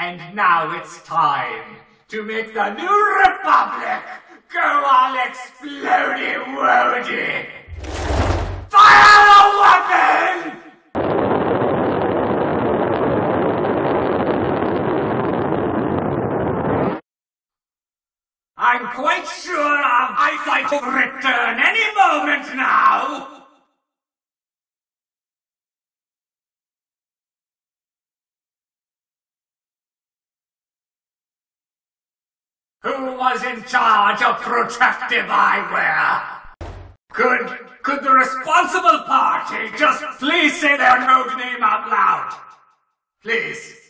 And now it's time to make the new republic go all explody woody. Fire the weapon! I'm quite sure our eyesight will return any moment now. Who was in charge of protective eyewear? Could, could the responsible party just please say their code name out loud? Please.